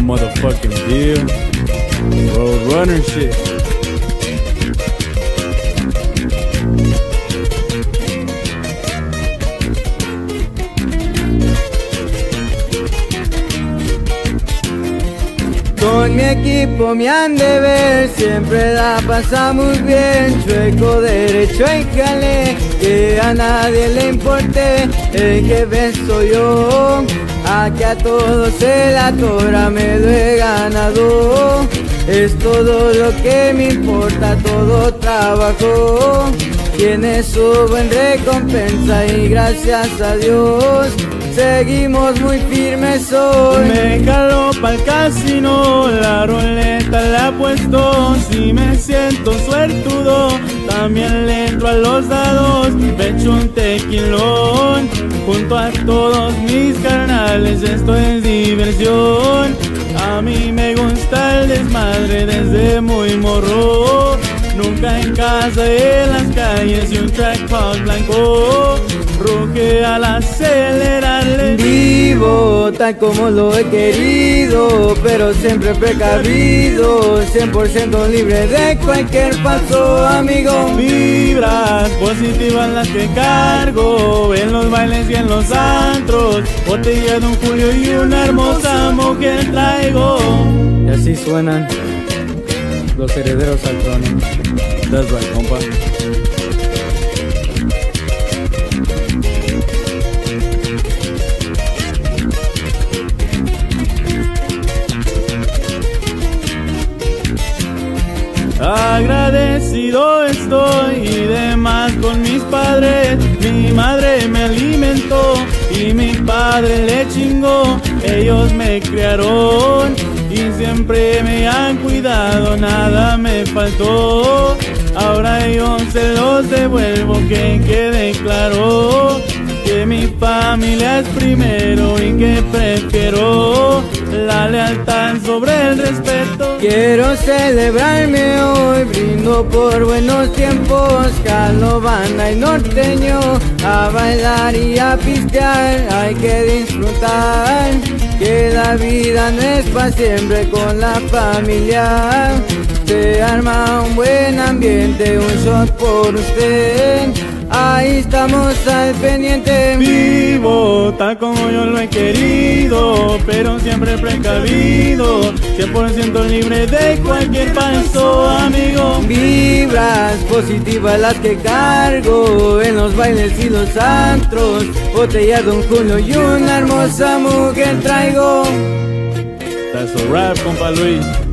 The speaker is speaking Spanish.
motherfucking deal. Road runner shit. Con mi equipo me han de ver, siempre la pasamos bien, chueco derecho en que a nadie le importe, el jefe soy yo, aquí a todos se la tora me lo he ganado, es todo lo que me importa, todo trabajo, tiene su buen recompensa y gracias a Dios. Seguimos muy firmes hoy. Me caló pa'l casino La roleta la puesto. Si me siento suertudo También le entro a los dados un tequilón Junto a todos mis carnales Esto es diversión. A mí me gusta el desmadre Desde muy morro. Nunca en casa, en las calles y un track blanco. Ruge al acelerarle Vivo tal como lo he querido Pero siempre precavido. 100% libre de cualquier paso, amigo. Vibras positivas las que cargo En los bailes y en los antros Botella de un Julio y una hermosa mujer traigo. Y así suenan los herederos al trono That's right, compa. Agradecido estoy con mis padres. Mi madre me alimentó y mi padre le chingó. Ellos me criaron y siempre me han cuidado, nada me faltó. Ahora yo se los devuelvo, que quede claro que mi familia es primero y que prefiero la lealtad sobre el respeto. Quiero celebrarme hoy, brindo por buenos tiempos, calo, banda y norteño, a bailar y a pistear, hay que disfrutar, que la vida no es para siempre con la familia. Se arma un buen ambiente, un shot por usted. Ahí estamos al pendiente. Vivo tal como yo lo he querido, pero siempre precavido. 100% libre de cualquier paso, amigo. Vibras positivas las que cargo en los bailes y los antros. Botella de un Julio y una hermosa mujer traigo. That's a rap, compa Luis.